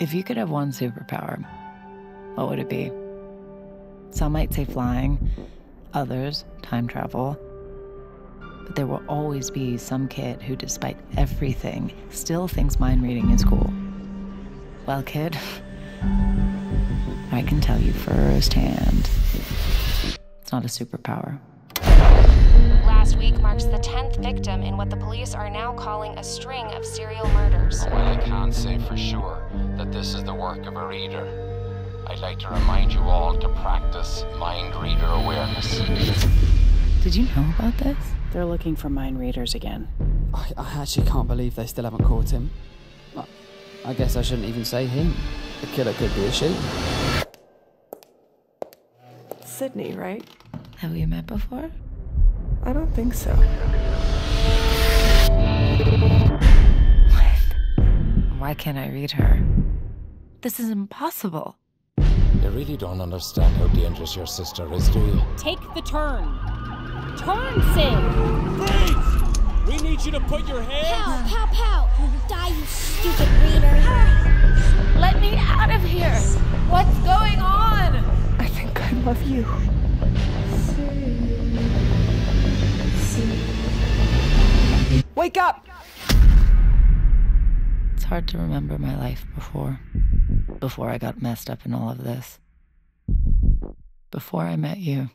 If you could have one superpower, what would it be? Some might say flying, others, time travel. But there will always be some kid who, despite everything, still thinks mind reading is cool. Well, kid, I can tell you firsthand it's not a superpower. Last week marks the 10th victim in what the police are now calling a string of serial murders. While I can't say for sure that this is the work of a reader, I'd like to remind you all to practice mind reader awareness. Did you know about this? They're looking for mind readers again. I, I actually can't believe they still haven't caught him. I, I guess I shouldn't even say him. The killer could be a she. Sydney, right? Have we met before? I don't think so. Why can't I read her? This is impossible. You really don't understand how dangerous your sister is, do you? Take the turn. Turn, Sid. Freeze! We need you to put your hands. Pow, pow, pow! Die, you stupid reader! Let me out of here! What's going on? I think I love you. Wake up! Hard to remember my life before. Before I got messed up in all of this. Before I met you.